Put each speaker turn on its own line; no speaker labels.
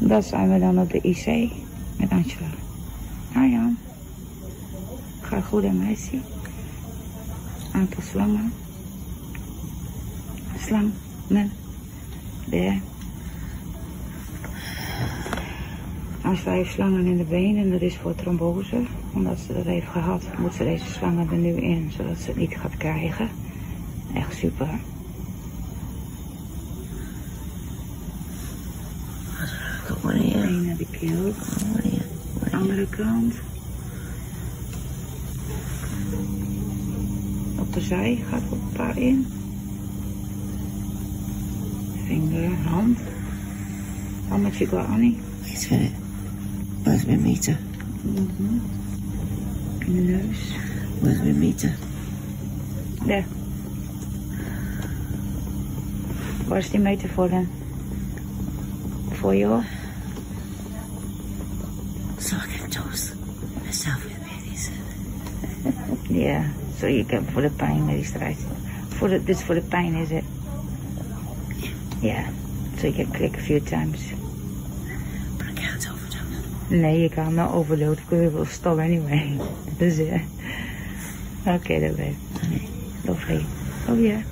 Dat zijn we dan op de IC met Angela. Arjan. Gaat goed en meisje. Aantal slangen. Slang. Nee. Daar. Angela heeft slangen in de benen en dat is voor trombose. Omdat ze dat heeft gehad, moet ze deze slangen er nu in, zodat ze het niet gaat krijgen. Echt super.
Kom maar.
Eén
maar hier.
De andere kant. Op de zij gaat er een paar in. Vinger, hand. Hammetje qua Annie.
Iets verder. Wat weer meten?
Mhm. In de neus.
Wat weer meten?
Daar. Waar is die meter voor dan? Voor jou?
So I can toast myself with babies.
Ja, zo je kan voor de pijn medicatie. Voor de, dit is voor de pijn is het. Ja, so you can click a few times.
But I can't overdone.
Nee, je kan nou overload because it will stop anyway. Dus ja. Oké, dan ben Lovely. Oh ja.